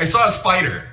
I saw a spider.